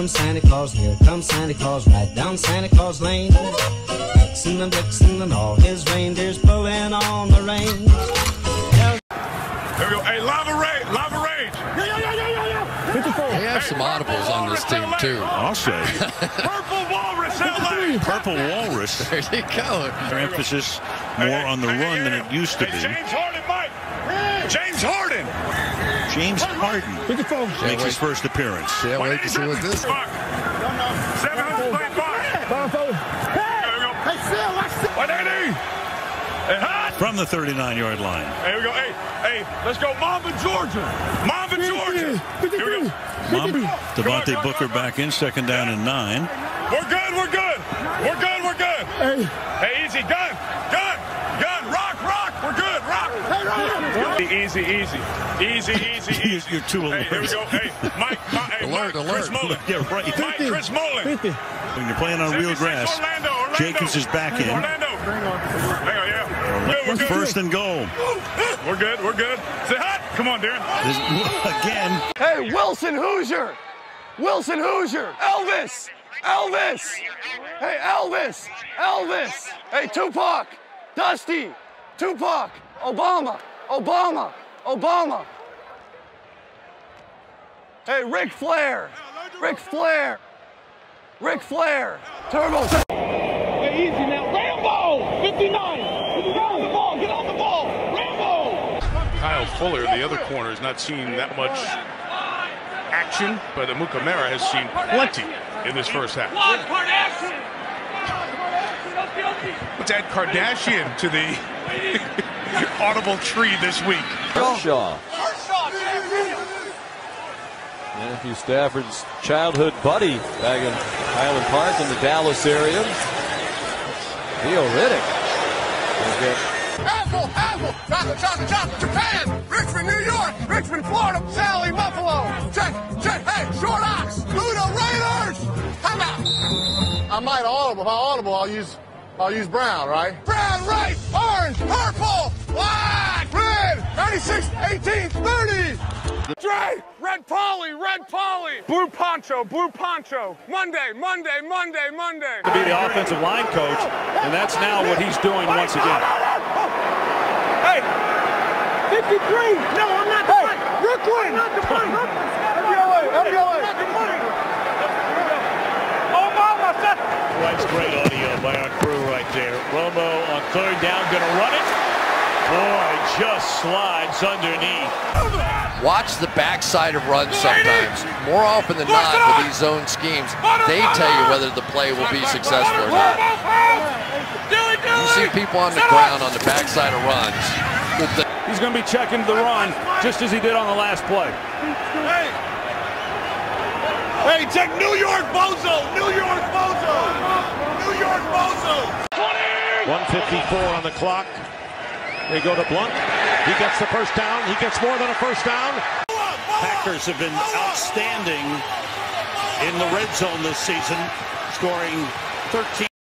comes Santa Claus, here comes Santa Claus, right down Santa Claus Lane. Vixen and Blitzen and all his reindeers pulling on the reins. Here we go. Hey, Lava Rage. Lava Rage. Yeah, yeah, yeah, yeah, yeah. 54. They have some audibles on this team, too. I'll say. Purple Walrus LA. Purple Walrus. There you go. Their emphasis more on the run than it used to be. James Harden, Mike. James Harden. James Harden 54. makes his first appearance. Can't wait to see what this is. 700 play five. Hey, Sil, watch Sil. 180. And hot. From the 39-yard line. Here we go. Hey, hey, let's go. Mamba, Georgia. Mamba, Georgia. Here we go. Mom, Devontae Booker back in, second down and nine. We're good. We're good. We're good. We're good. Hey, Hey, easy. Gun. Gun. Gun. Rock. Rock. We're good. Rock. Easy, easy. Easy, easy, easy. You're too Hey, here we alert. go. Hey, Mike, Mike, hey, Alert, Mike, Chris alert. Mullin. Yeah, right. Mike, Chris Mullin. 50. When you're playing on real grass, Orlando, Orlando. Jacobs is back in. Orlando. Hang on. Hang on, yeah. Good, we're good. First and goal. We're good. We're good. Say hot. Come on, Darren. Again, Hey, Wilson Hoosier! Wilson Hoosier! Elvis! Elvis! Hey, Elvis! Elvis! Hey, Tupac! Dusty! Tupac! Obama! Obama! Obama! Hey, Ric Flair! Ric Flair! Ric Flair! Turbo! Hey, easy now. Rambo! 59. Get on the ball. Get on the ball. Rambo! Kyle Fuller, in the other corner, has not seen that much action, but Amukamara has seen plenty in this first half. Let's add Kardashian to the audible tree this week. Kershaw. Matthew Stafford's childhood buddy back in Highland Park in the Dallas area. Theo Riddick. will get Apple! Apple! Chocolate, chocolate, chocolate! Japan! Richmond, New York! Richmond, Florida! Sally, Buffalo! Check, check, hey, Short Ox! Luda Raiders! Come out! I might audible. If I audible, I'll use, I'll use brown, right? Brown, right, orange, purple, black, red, 96, 18, 30! Dre, red poly, red poly. Blue poncho, blue poncho. Monday, Monday, Monday, Monday. to be the offensive line coach, and that's now what he's doing once again. Hey, 53. No, I'm not the hey, Brooklyn. I'm not the money. FBLA, FBLA. Obama. That's great audio by our crew right there. Romo on third down, gonna run it. Boy, just slides underneath. Watch the backside of runs sometimes. More often than not with these zone schemes, they tell you whether the play will be successful or not. You see people on the ground on the backside of runs. He's gonna be checking the run, just as he did on the last play. Hey. Hey, check New York Bozo. New York Bozo. New York Bozo. 154 on the clock. They go to Blount. He gets the first down. He gets more than a first down. Packers have been outstanding in the red zone this season, scoring 13